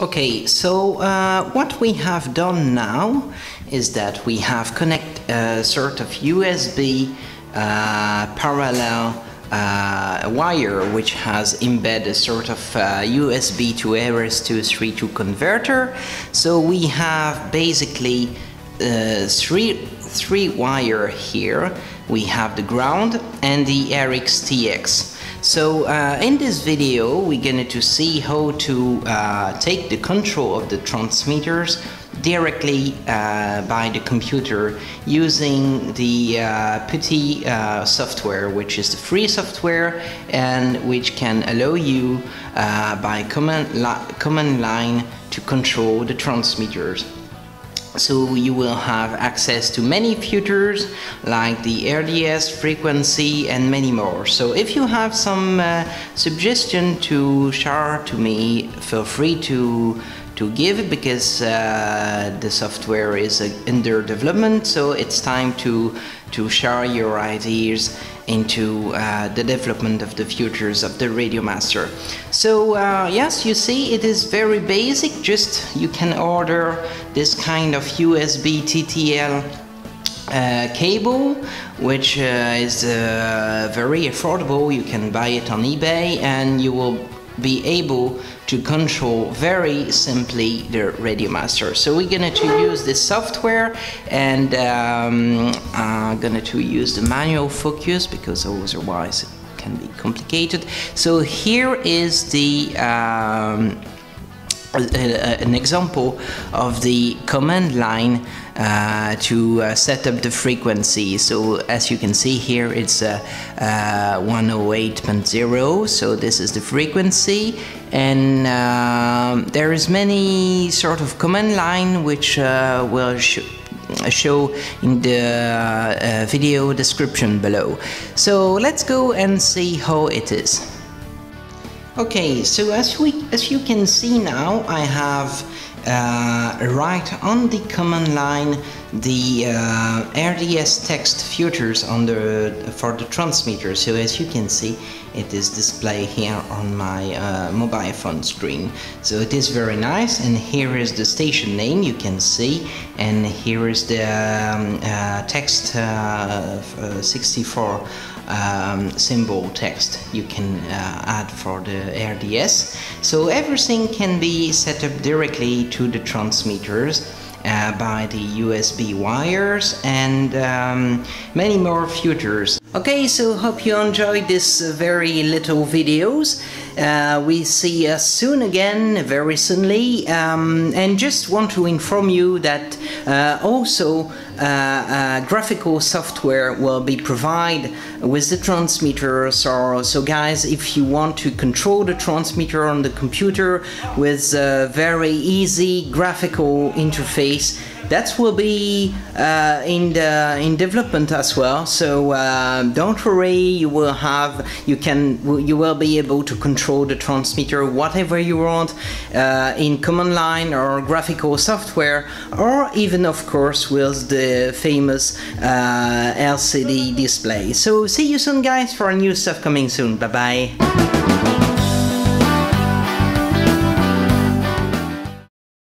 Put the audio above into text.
Okay, so uh, what we have done now is that we have connect a sort of USB uh, parallel uh, wire which has embedded a sort of uh, USB to RS232 converter. So we have basically uh, three three wire here. We have the ground and the RX-TX. So uh, in this video we're going to see how to uh, take the control of the transmitters directly uh, by the computer using the uh, PuTTY uh, software which is the free software and which can allow you uh, by command, li command line to control the transmitters so you will have access to many features like the RDS frequency and many more. So if you have some uh, suggestion to share to me feel free to to give because uh, the software is uh, under development so it's time to to share your ideas into uh, the development of the futures of the Radiomaster. So uh, yes, you see it is very basic, just you can order this kind of USB TTL uh, cable which uh, is uh, very affordable you can buy it on ebay and you will be able to control very simply the Radiomaster. So we're gonna to use this software and um, I'm gonna to use the manual focus because otherwise it can be complicated. So here is the um, an example of the command line uh, to uh, set up the frequency. So as you can see here, it's uh, 108.0. So this is the frequency, and um, there is many sort of command line which uh, will sh show in the uh, video description below. So let's go and see how it is. Okay, so as we as you can see now, I have uh, right on the command line the uh, RDS text filters on the for the transmitter. So as you can see, it is displayed here on my uh, mobile phone screen. So it is very nice, and here is the station name you can see, and here is the um, uh, text uh, uh, 64 um, symbol text you can uh, add for the RDS. So everything can be set up directly to the transmitters uh, by the USB wires and um, many more features. Okay, so hope you enjoyed this very little videos. Uh, we see us soon again, very soonly, um, and just want to inform you that uh, also uh, uh, graphical software will be provided with the transmitter. So, so guys, if you want to control the transmitter on the computer with a very easy graphical interface, that will be uh, in the in development as well so uh, don't worry you will have you can you will be able to control the transmitter whatever you want uh, in command line or graphical software or even of course with the famous uh, LCD display. So see you soon guys for new stuff coming soon. Bye bye